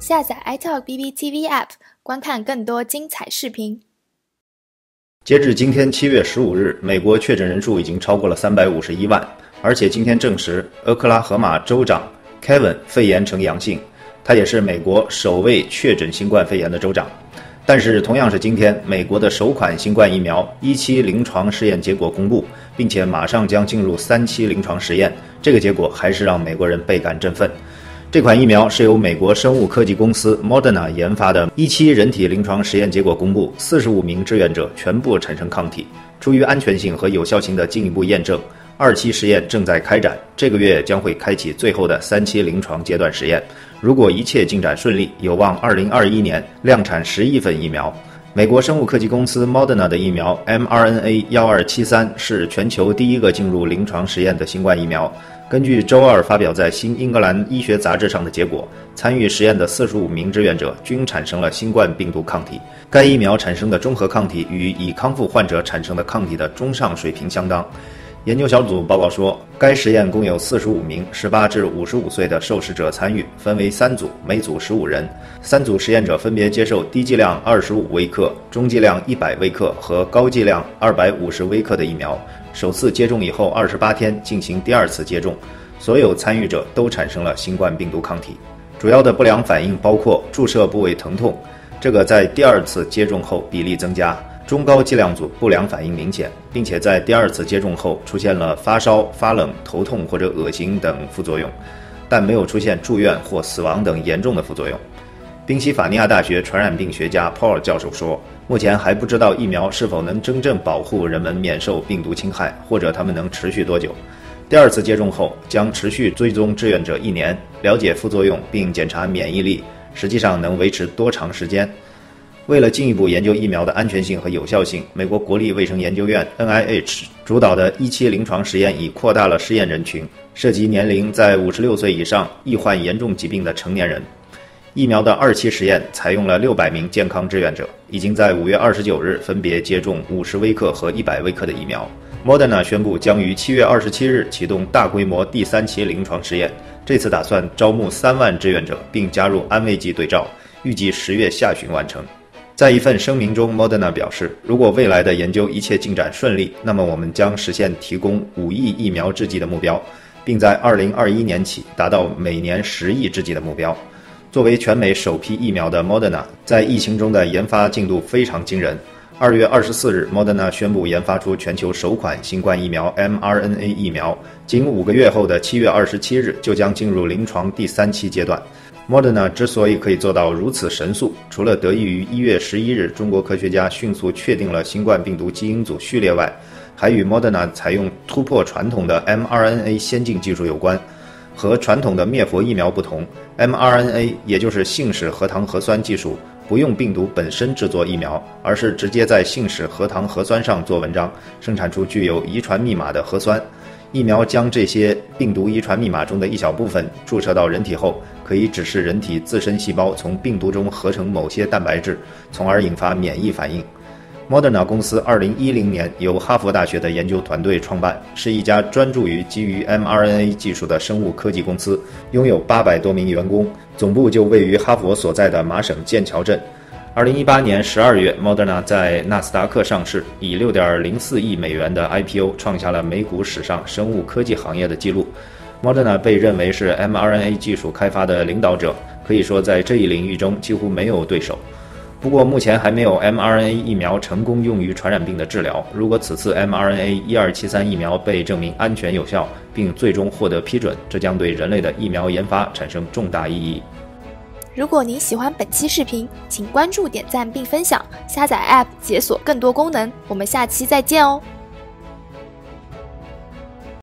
下载 iTalk BBTV App，观看更多精彩视频。截至今天七月十五日，美国确诊人数已经超过了三百五十一万，而且今天证实，俄克拉荷马州长 Kevin 肺炎呈阳性，他也是美国首位确诊新冠肺炎的州长。但是，同样是今天，美国的首款新冠疫苗一期临床试验结果公布，并且马上将进入三期临床实验，这个结果还是让美国人倍感振奋。这款疫苗是由美国生物科技公司 Moderna 研发的，一期人体临床实验结果公布，四十五名志愿者全部产生抗体。出于安全性和有效性的进一步验证，二期实验正在开展，这个月将会开启最后的三期临床阶段实验。如果一切进展顺利，有望二零二一年量产十亿份疫苗。美国生物科技公司 Moderna 的疫苗 mRNA 幺二七三是全球第一个进入临床实验的新冠疫苗。根据周二发表在《新英格兰医学杂志》上的结果，参与实验的四十五名志愿者均产生了新冠病毒抗体。该疫苗产生的中和抗体与已康复患者产生的抗体的中上水平相当。研究小组报告说，该实验共有四十五名十八至五十五岁的受试者参与，分为三组，每组十五人。三组实验者分别接受低剂量二十五微克、中剂量一百微克和高剂量二百五十微克的疫苗。首次接种以后二十八天进行第二次接种，所有参与者都产生了新冠病毒抗体。主要的不良反应包括注射部位疼痛，这个在第二次接种后比例增加。中高剂量组不良反应明显，并且在第二次接种后出现了发烧、发冷、头痛或者恶心等副作用，但没有出现住院或死亡等严重的副作用。宾夕法尼亚大学传染病学家 Paul 教授说。目前还不知道疫苗是否能真正保护人们免受病毒侵害，或者他们能持续多久。第二次接种后将持续追踪志愿者一年，了解副作用并检查免疫力，实际上能维持多长时间。为了进一步研究疫苗的安全性和有效性，美国国立卫生研究院 （NIH） 主导的一期临床实验已扩大了试验人群，涉及年龄在五十六岁以上、易患严重疾病的成年人。疫苗的二期实验采用了六百名健康志愿者，已经在五月二十九日分别接种五十微克和一百微克的疫苗。Moderna 宣布将于七月二十七日启动大规模第三期临床实验，这次打算招募三万志愿者，并加入安慰剂对照，预计十月下旬完成。在一份声明中，Moderna 表示，如果未来的研究一切进展顺利，那么我们将实现提供五亿疫苗制剂的目标，并在二零二一年起达到每年十亿制剂的目标。作为全美首批疫苗的 Moderna，在疫情中的研发进度非常惊人。二月二十四日，Moderna 宣布研发出全球首款新冠疫苗 mRNA 疫苗，仅五个月后的七月二十七日就将进入临床第三期阶段。Moderna 之所以可以做到如此神速，除了得益于一月十一日中国科学家迅速确定了新冠病毒基因组序列外，还与 Moderna 采用突破传统的 mRNA 先进技术有关。和传统的灭活疫苗不同，mRNA 也就是信使核糖核酸技术，不用病毒本身制作疫苗，而是直接在信使核糖核酸上做文章，生产出具有遗传密码的核酸。疫苗将这些病毒遗传密码中的一小部分注射到人体后，可以指示人体自身细胞从病毒中合成某些蛋白质，从而引发免疫反应。Moderna 公司2010年由哈佛大学的研究团队创办，是一家专注于基于 mRNA 技术的生物科技公司，拥有800多名员工，总部就位于哈佛所在的麻省剑桥镇。2018年12月，Moderna 在纳斯达克上市，以6.04亿美元的 IPO 创下了美股史上生物科技行业的记录。Moderna 被认为是 mRNA 技术开发的领导者，可以说在这一领域中几乎没有对手。不过，目前还没有 mRNA 疫苗成功用于传染病的治疗。如果此次 mRNA 一二七三疫苗被证明安全有效，并最终获得批准，这将对人类的疫苗研发产生重大意义。如果您喜欢本期视频，请关注、点赞并分享，下载 App 解锁更多功能。我们下期再见哦！